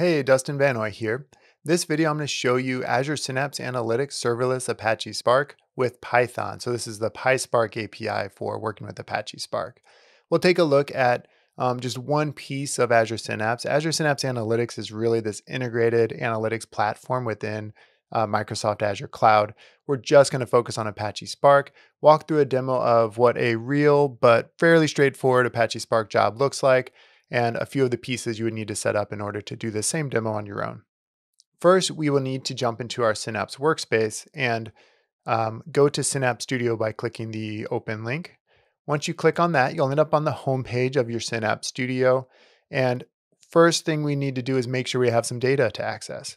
Hey, Dustin Vannoy here. This video, I'm going to show you Azure Synapse Analytics Serverless Apache Spark with Python. So this is the PySpark API for working with Apache Spark. We'll take a look at um, just one piece of Azure Synapse. Azure Synapse Analytics is really this integrated analytics platform within uh, Microsoft Azure Cloud. We're just going to focus on Apache Spark, walk through a demo of what a real but fairly straightforward Apache Spark job looks like, and a few of the pieces you would need to set up in order to do the same demo on your own. First, we will need to jump into our Synapse workspace and um, go to Synapse Studio by clicking the open link. Once you click on that, you'll end up on the home page of your Synapse Studio. And first thing we need to do is make sure we have some data to access.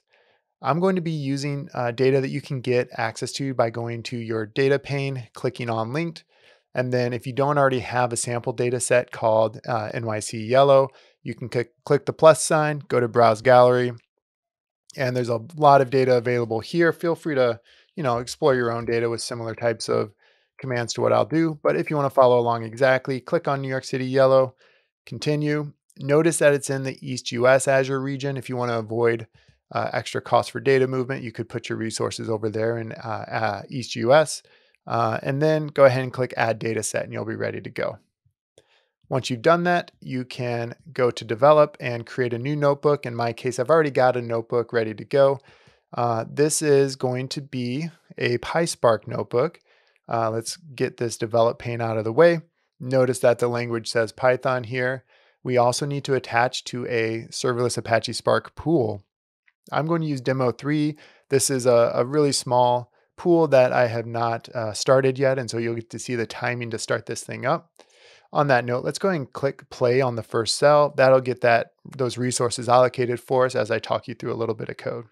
I'm going to be using uh, data that you can get access to by going to your data pane, clicking on linked, and then if you don't already have a sample data set called uh, NYC Yellow, you can click, click the plus sign, go to Browse Gallery, and there's a lot of data available here. Feel free to, you know, explore your own data with similar types of commands to what I'll do. But if you want to follow along exactly, click on New York City Yellow, continue. Notice that it's in the East US Azure region. If you want to avoid uh, extra cost for data movement, you could put your resources over there in uh, uh, East US. Uh, and then go ahead and click add data set and you'll be ready to go. Once you've done that, you can go to develop and create a new notebook. In my case, I've already got a notebook ready to go. Uh, this is going to be a PySpark notebook. Uh, let's get this develop pane out of the way. Notice that the language says Python here. We also need to attach to a serverless Apache Spark pool. I'm going to use demo three. This is a, a really small pool that I have not uh, started yet. And so you'll get to see the timing to start this thing up. On that note, let's go ahead and click play on the first cell. That'll get that those resources allocated for us as I talk you through a little bit of code.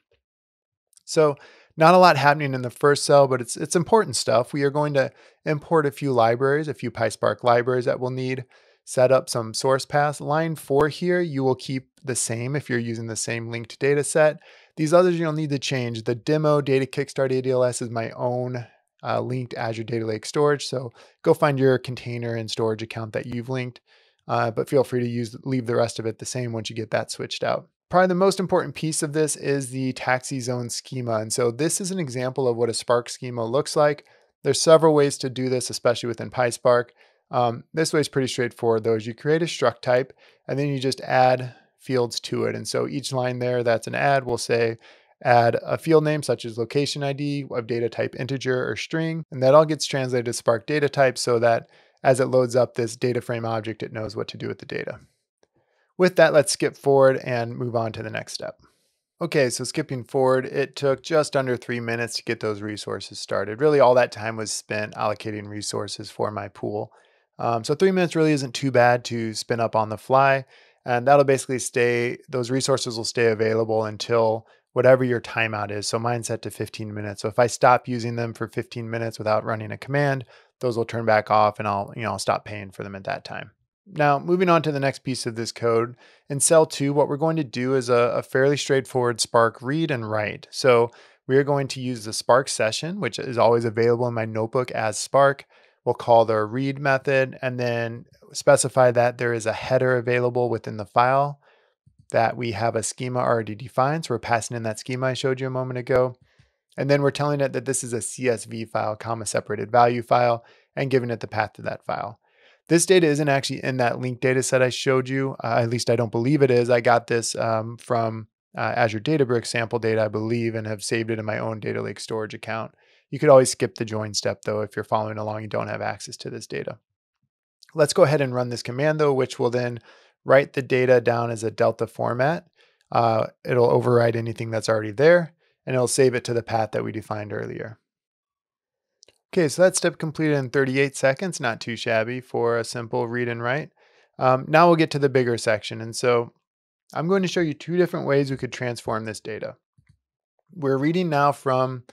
So not a lot happening in the first cell, but it's it's important stuff. We are going to import a few libraries, a few PySpark libraries that we'll need, set up some source paths. Line four here, you will keep the same if you're using the same linked data set. These others you'll need to change. The demo data kickstart ADLS is my own uh, linked Azure Data Lake storage. So go find your container and storage account that you've linked, uh, but feel free to use leave the rest of it the same once you get that switched out. Probably the most important piece of this is the taxi zone schema. And so this is an example of what a Spark schema looks like. There's several ways to do this, especially within PySpark. Um, this way is pretty straightforward though, is you create a struct type and then you just add fields to it. And so each line there that's an add will say add a field name such as location ID of data type integer or string, and that all gets translated to Spark data type so that as it loads up this data frame object, it knows what to do with the data. With that, let's skip forward and move on to the next step. Okay, so skipping forward, it took just under three minutes to get those resources started. Really, all that time was spent allocating resources for my pool. Um, so three minutes really isn't too bad to spin up on the fly. And that'll basically stay, those resources will stay available until whatever your timeout is. So mine's set to 15 minutes. So if I stop using them for 15 minutes without running a command, those will turn back off and I'll, you know, I'll stop paying for them at that time. Now, moving on to the next piece of this code, in cell two, what we're going to do is a, a fairly straightforward Spark read and write. So we are going to use the Spark session, which is always available in my notebook as Spark. We'll call the read method and then specify that there is a header available within the file that we have a schema already defined. So we're passing in that schema I showed you a moment ago. And then we're telling it that this is a CSV file, comma separated value file, and giving it the path to that file. This data isn't actually in that linked data set I showed you. Uh, at least I don't believe it is. I got this um, from uh, Azure Databricks sample data, I believe, and have saved it in my own data lake storage account. You could always skip the join step though if you're following along and don't have access to this data. Let's go ahead and run this command though, which will then write the data down as a delta format. Uh, it'll override anything that's already there and it'll save it to the path that we defined earlier. Okay, so that step completed in 38 seconds, not too shabby for a simple read and write. Um, now we'll get to the bigger section. And so I'm going to show you two different ways we could transform this data. We're reading now from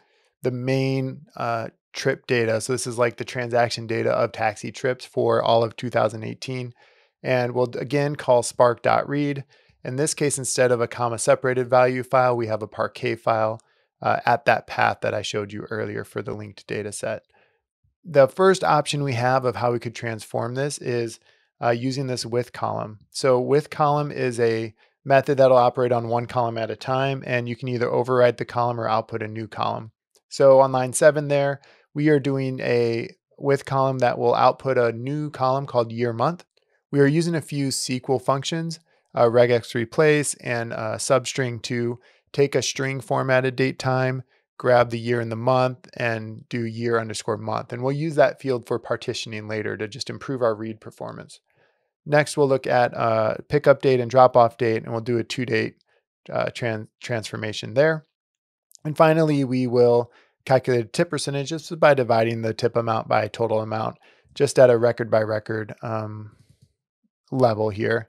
the main uh, trip data. So this is like the transaction data of taxi trips for all of 2018. And we'll again call spark.read. In this case, instead of a comma separated value file, we have a Parquet file uh, at that path that I showed you earlier for the linked data set. The first option we have of how we could transform this is uh, using this with column. So with column is a method that'll operate on one column at a time, and you can either overwrite the column or output a new column. So on line seven there, we are doing a with column that will output a new column called year month. We are using a few SQL functions, uh, regex replace and uh, substring to take a string formatted date time, grab the year and the month, and do year underscore month. And we'll use that field for partitioning later to just improve our read performance. Next, we'll look at uh, pickup date and drop off date, and we'll do a two date uh, tran transformation there. And finally, we will calculate tip percentage just by dividing the tip amount by total amount, just at a record by record um, level here.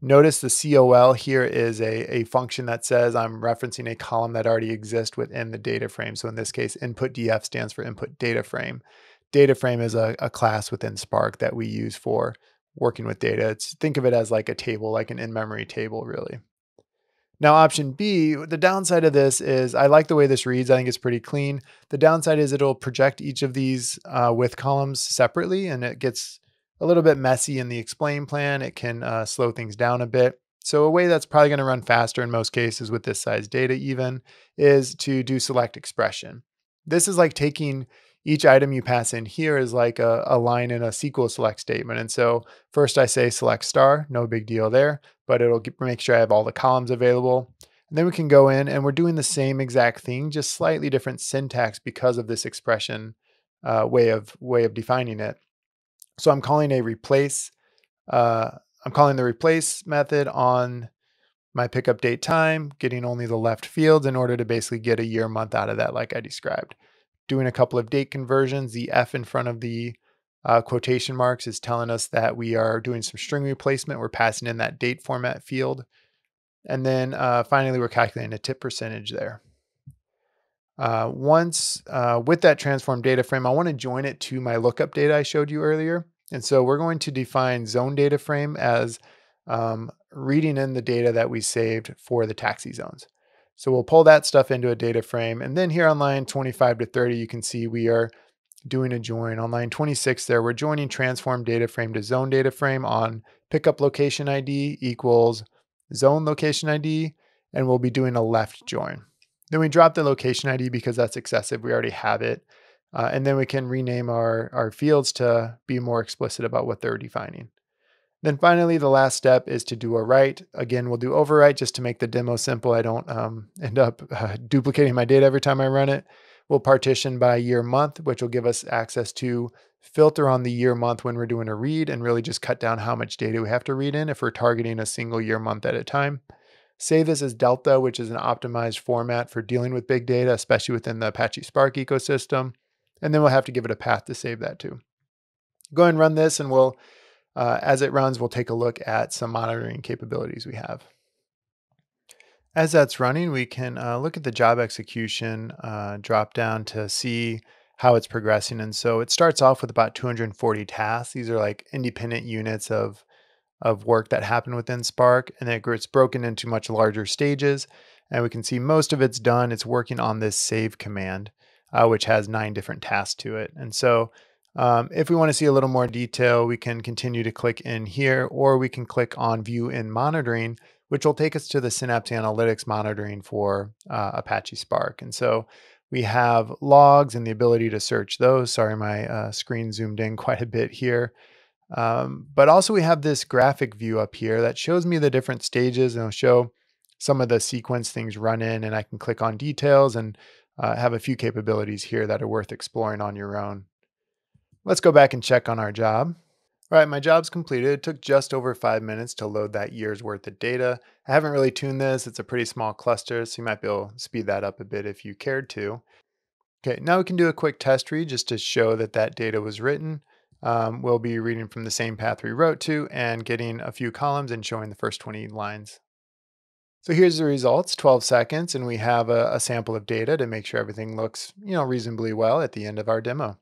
Notice the COL here is a, a function that says I'm referencing a column that already exists within the data frame. So in this case, input DF stands for input data frame. Data frame is a, a class within Spark that we use for working with data. It's think of it as like a table, like an in-memory table, really. Now, option B, the downside of this is I like the way this reads. I think it's pretty clean. The downside is it'll project each of these uh, with columns separately, and it gets a little bit messy in the explain plan. It can uh, slow things down a bit. So a way that's probably going to run faster in most cases with this size data even is to do select expression. This is like taking each item you pass in here is like a, a line in a SQL select statement. And so first I say select star, no big deal there, but it'll make sure I have all the columns available. And then we can go in and we're doing the same exact thing, just slightly different syntax because of this expression uh, way of way of defining it. So I'm calling a replace, uh, I'm calling the replace method on my pickup date time, getting only the left fields in order to basically get a year month out of that like I described. Doing a couple of date conversions, the F in front of the uh, quotation marks is telling us that we are doing some string replacement. We're passing in that date format field. And then uh, finally, we're calculating a tip percentage there. Uh, once uh, with that transform data frame, I want to join it to my lookup data I showed you earlier. And so we're going to define zone data frame as um, reading in the data that we saved for the taxi zones. So we'll pull that stuff into a data frame. And then here on line 25 to 30, you can see we are doing a join. On line 26 there, we're joining transform data frame to zone data frame on pickup location ID equals zone location ID, and we'll be doing a left join. Then we drop the location ID because that's excessive. We already have it. Uh, and then we can rename our, our fields to be more explicit about what they're defining. Then finally, the last step is to do a write. Again, we'll do overwrite just to make the demo simple. I don't um, end up uh, duplicating my data every time I run it. We'll partition by year month, which will give us access to filter on the year month when we're doing a read and really just cut down how much data we have to read in if we're targeting a single year month at a time. Save this as Delta, which is an optimized format for dealing with big data, especially within the Apache Spark ecosystem. And then we'll have to give it a path to save that to. Go ahead and run this and we'll, uh, as it runs, we'll take a look at some monitoring capabilities we have. As that's running, we can uh, look at the job execution uh, drop down to see how it's progressing. And so it starts off with about 240 tasks. These are like independent units of of work that happen within Spark, and then it's broken into much larger stages. And we can see most of it's done. It's working on this save command, uh, which has nine different tasks to it. And so um, if we want to see a little more detail, we can continue to click in here, or we can click on view in monitoring, which will take us to the Synapse Analytics monitoring for uh, Apache Spark. And so we have logs and the ability to search those. Sorry, my uh, screen zoomed in quite a bit here. Um, but also we have this graphic view up here that shows me the different stages and it'll show some of the sequence things run in and I can click on details and uh, have a few capabilities here that are worth exploring on your own. Let's go back and check on our job. All right, my job's completed. It took just over five minutes to load that year's worth of data. I haven't really tuned this. It's a pretty small cluster, so you might be able to speed that up a bit if you cared to. Okay, now we can do a quick test read just to show that that data was written um, we'll be reading from the same path we wrote to and getting a few columns and showing the first 20 lines. So here's the results, 12 seconds, and we have a, a, sample of data to make sure everything looks, you know, reasonably well at the end of our demo.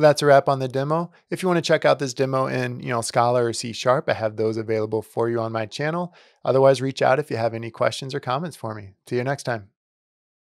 Well, that's a wrap on the demo. If you want to check out this demo in, you know, Scala or C Sharp, I have those available for you on my channel. Otherwise, reach out if you have any questions or comments for me. See you next time.